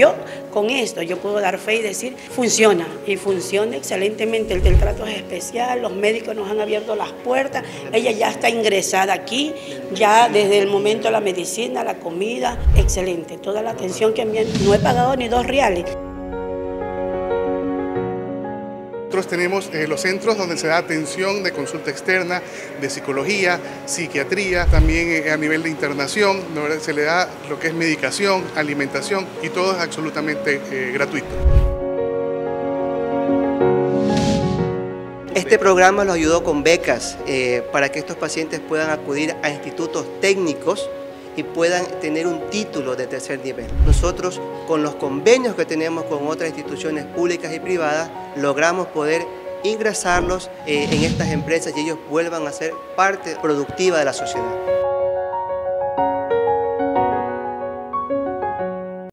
yo con esto, yo puedo dar fe y decir, funciona, y funciona excelentemente. El del trato es especial, los médicos nos han abierto las puertas, ella ya está ingresada aquí, ya desde el momento la medicina, la comida, excelente. Toda la atención que me no he pagado ni dos reales. Nosotros tenemos eh, los centros donde se da atención de consulta externa, de psicología, psiquiatría, también eh, a nivel de internación, se le da lo que es medicación, alimentación y todo es absolutamente eh, gratuito. Este programa lo ayudó con becas para que estos pacientes puedan acudir a institutos técnicos y puedan tener un título de tercer nivel. Nosotros, con los convenios que tenemos con otras instituciones públicas y privadas, logramos poder ingresarlos eh, en estas empresas y ellos vuelvan a ser parte productiva de la sociedad.